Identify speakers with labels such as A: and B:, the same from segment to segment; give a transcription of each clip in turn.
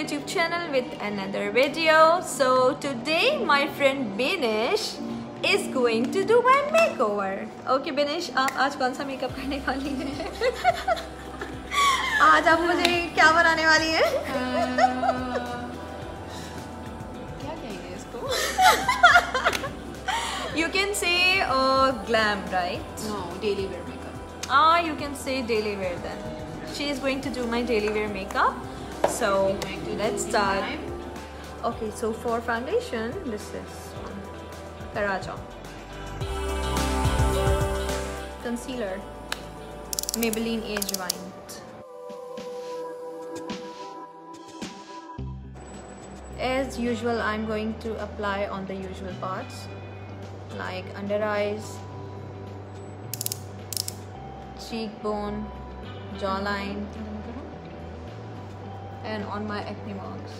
A: YouTube channel with another video. So today my friend Binish is going to do my makeover. Okay Binish, आप आज कौन सा makeup करने वाली हैं? आज आप मुझे क्या बनाने वाली हैं?
B: क्या कहेंगे इसको
A: You can say uh, glam, right?
B: No daily wear makeup
A: Ah, you can say daily wear then. She is going to do my daily wear makeup. So let's start. Okay, so for foundation, this is one. Concealer. Maybelline Age Rewind. As usual, I'm going to apply on the usual parts like under eyes, cheekbone, jawline, and on my acne marks.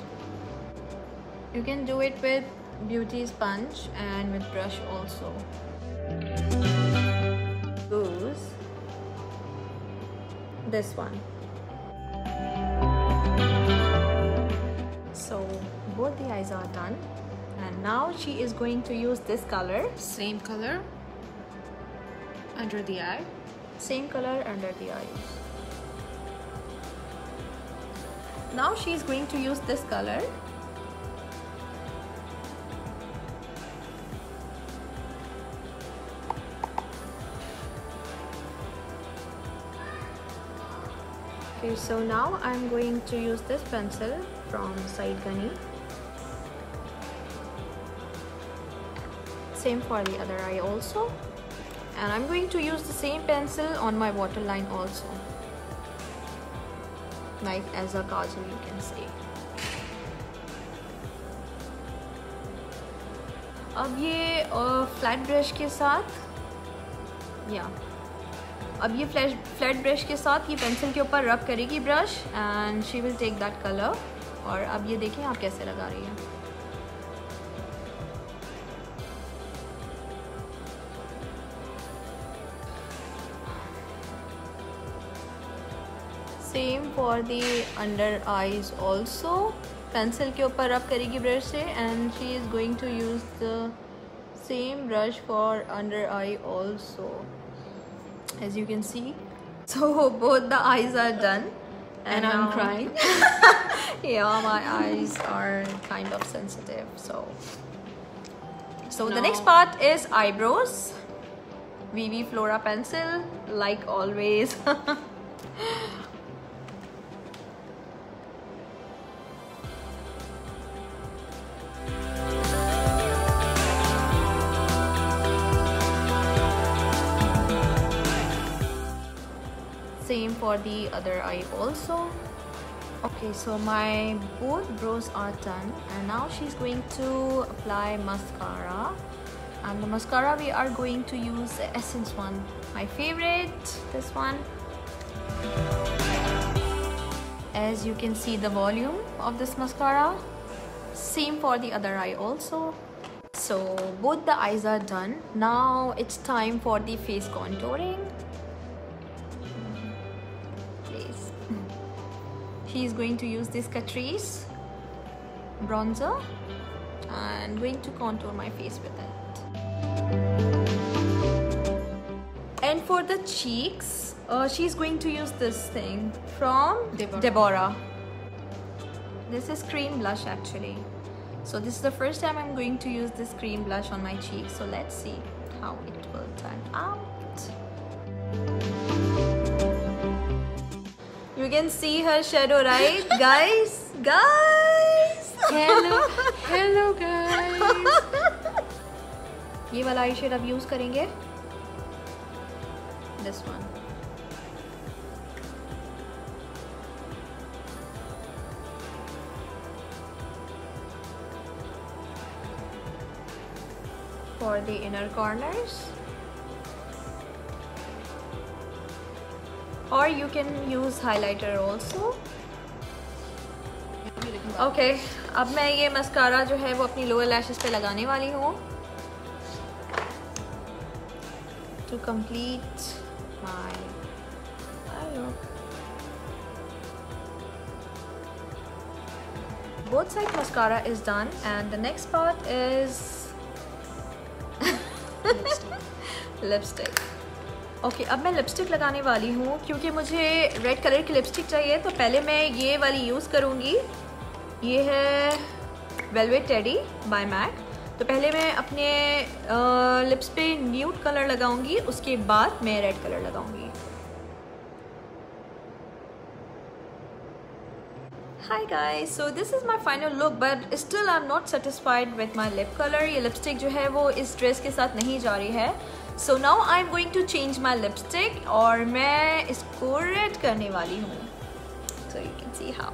A: You can do it with beauty sponge and with brush also. Use This one. So both the eyes are done and now she is going to use this color.
B: Same color under the eye.
A: Same color under the eye. Now she is going to use this color Okay, so now I'm going to use this pencil from Side Gani Same for the other eye also. And I'm going to use the same pencil on my waterline also. Like as a kajal you can say. अब ये flat brush के साथ? या अब ये flash flat brush के साथ ये पेंसिल के ऊपर रब करेगी brush and she will take that colour और अब ये देखें आप कैसे लगा रही हैं। same for the under eyes also. Pencil ke upar rub karegi brush se and she is going to use the same brush for under eye also as you can see. So both the eyes are done
B: and, i'm crying.
A: yeah my eyes are kind of sensitive so. So the next part is eyebrows. Vivi flora pencil like always. same for the other eye also. Okay so my both brows are done and now she's going to apply mascara. And the mascara we are going to use the essence one my favorite this one. As you can see the volume of this mascara same for the other eye also. So both the eyes are done. Now it's time for the face contouring He is going to use this Catrice bronzer and going to contour my face with it. And for the cheeks, uh, she's going to use this thing from
B: Deborah.
A: Deborah. This is cream blush actually. So this is the first time I'm going to use this cream blush on my cheeks. So let's see how it will turn out. You can see her shadow, right? guys, guys.
B: Hello hello guys
A: ये वाला eye shade अब use करेंगे this one for the inner corners or you can use highlighter also okay अब मैं ये mascara जो है वो अपनी लोअर लैशेस पे लगाने वाली हूँ to complete my both side mascara is done and the next part is lipstick okay अब मैं लिपस्टिक लगाने वाली हूँ क्योंकि मुझे रेड कलर की लिपस्टिक चाहिए तो पहले मैं ये वाली यूज़ करूँगी। ये है वेलवेट टेडी बाय मैक तो पहले मैं अपने लिप्स पे न्यूट कलर लगाऊँगी उसके बाद मैं रेड कलर लगाऊँगी। Hi guys, so this is my final look but still I'm not satisfied with my lip color. ये lipstick जो है वो इस dress के साथ नहीं जा रही है। So now I am going to change my lipstick और मैं इसको रेड करने वाली हूँ। So you can see how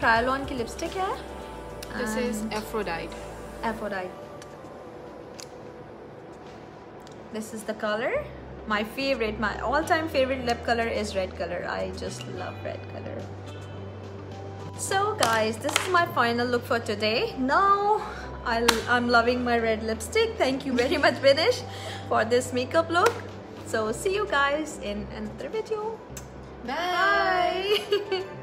A: ट्रायलॉन की लिपस्टिक है।
B: This is Aphrodite
A: Aphrodite this is the colour my favourite my all time favourite lip colour is red colour I just love red colour So guys, this is my final look for today. Now, I'll, I'm loving my red lipstick. Thank you very much, Vinish, for this makeup look. So see you guys in another video.
B: Bye.
A: Bye.